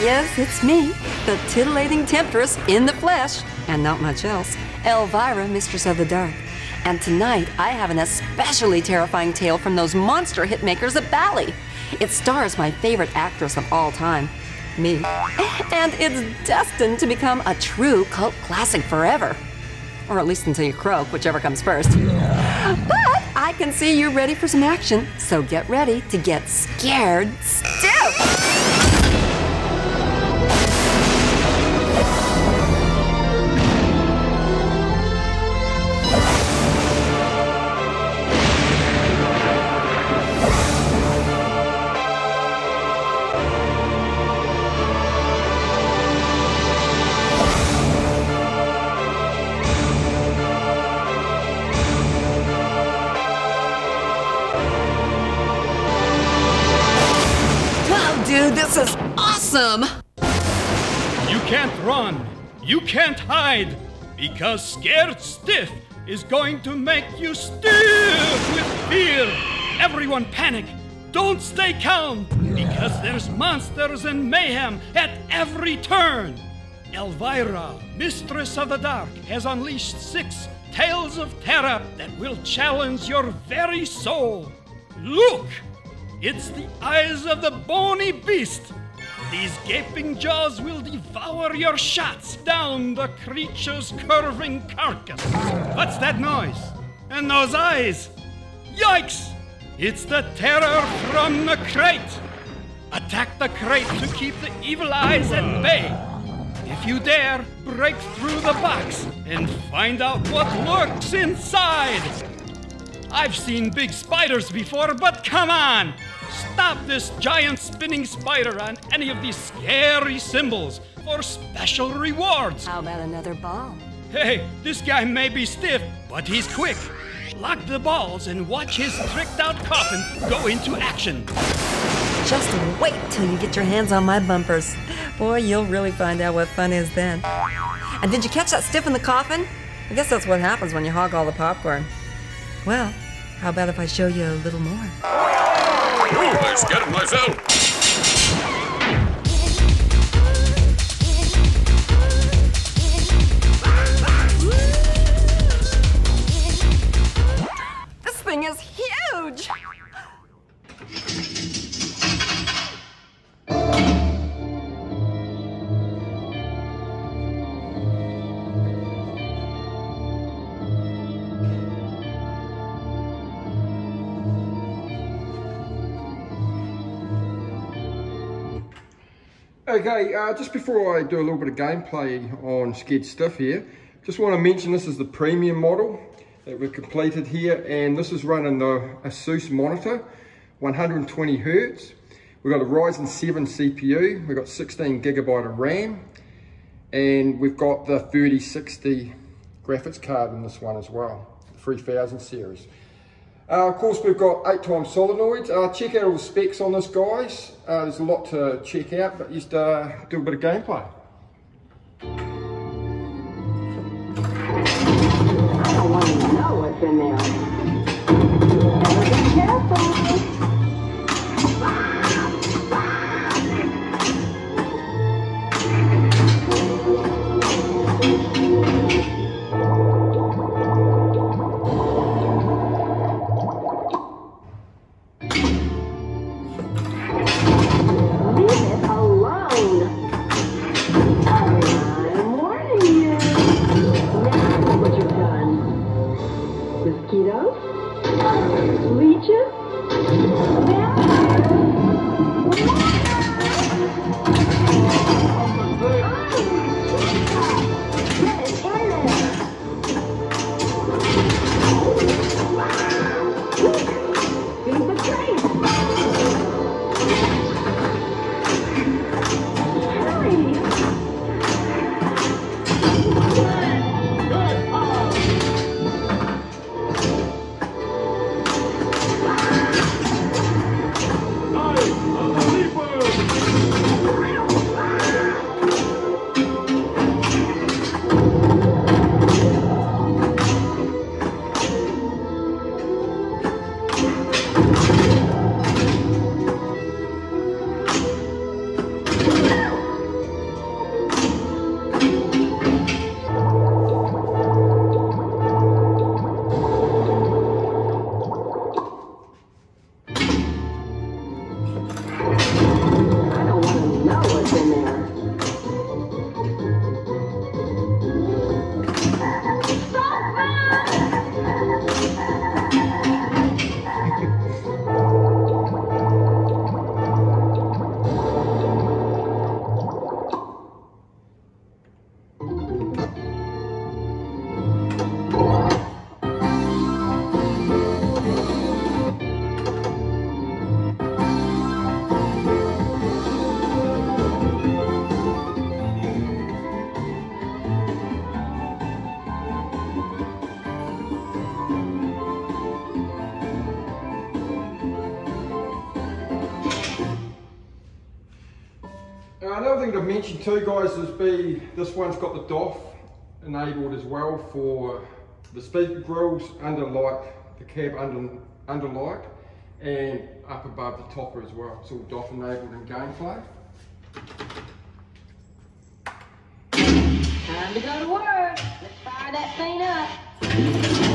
Yes, it's me, the titillating temptress in the flesh, and not much else, Elvira, Mistress of the Dark. And tonight, I have an especially terrifying tale from those monster hitmakers at Bally. It stars my favorite actress of all time, me. And it's destined to become a true cult classic forever. Or at least until you croak, whichever comes first. But I can see you're ready for some action, so get ready to get scared! You can't run. You can't hide. Because Scared Stiff is going to make you stiff with fear. Everyone panic. Don't stay calm. Because there's monsters and mayhem at every turn. Elvira, Mistress of the Dark, has unleashed six tales of terror that will challenge your very soul. Look! It's the eyes of the bony beast. These gaping jaws will devour your shots down the creature's curving carcass. What's that noise? And those eyes? Yikes! It's the terror from the crate. Attack the crate to keep the evil eyes at bay. If you dare, break through the box and find out what lurks inside. I've seen big spiders before, but come on! Stop this giant spinning spider on any of these scary symbols for special rewards. How about another ball? Hey, this guy may be stiff, but he's quick. Lock the balls and watch his tricked out coffin go into action. Just wait till you get your hands on my bumpers. Boy, you'll really find out what fun is then. And did you catch that stiff in the coffin? I guess that's what happens when you hog all the popcorn. Well, how about if I show you a little more? Oh, I scared myself. Okay, uh, just before I do a little bit of gameplay on Scared Stiff here, just want to mention this is the premium model that we've completed here, and this is running the Asus monitor, 120 hertz. We've got a Ryzen 7 CPU, we've got 16 gigabyte of RAM, and we've got the 3060 graphics card in this one as well, 3000 series. Uh, of course, we've got eight times solenoids. Uh, check out all the specs on this, guys. Uh, there's a lot to check out, but just uh, do a bit of gameplay. I want to know what's in there. Thing to mention too guys is be, this one's got the DOF enabled as well for the speaker grills under light, the cab under, under light and up above the topper as well. It's all DOF enabled in gameplay. Time to go to work. Let's fire that thing up.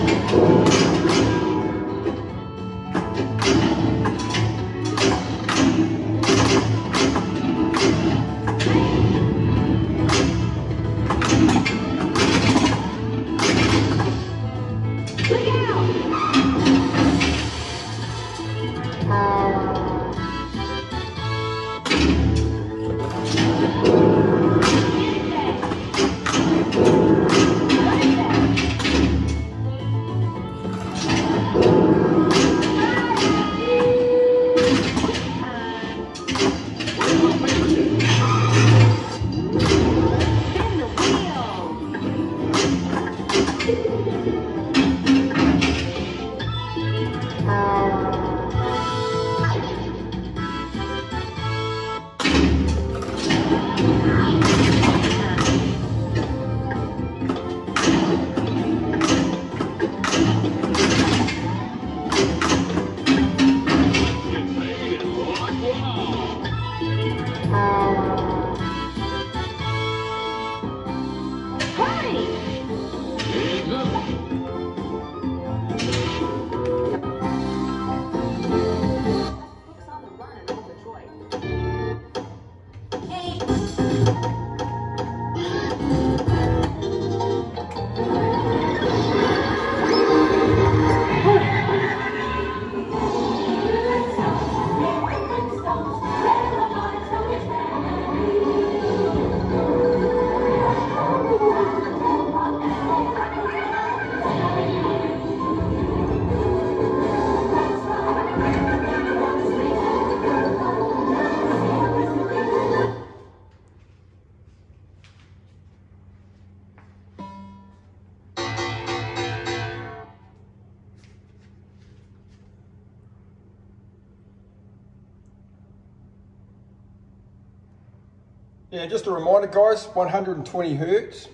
Yeah, just a reminder guys, 120 hertz,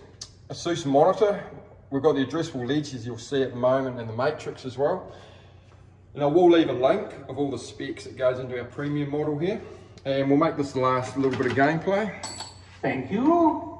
ASUS monitor. We've got the addressable LEDs as you'll see at the moment in the matrix as well. And I will leave a link of all the specs that goes into our premium model here. And we'll make this last little bit of gameplay. Thank you.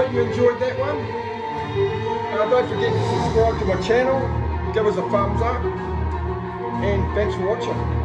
hope you enjoyed that one. Uh, don't forget to subscribe to my channel, give us a thumbs up, and thanks for watching.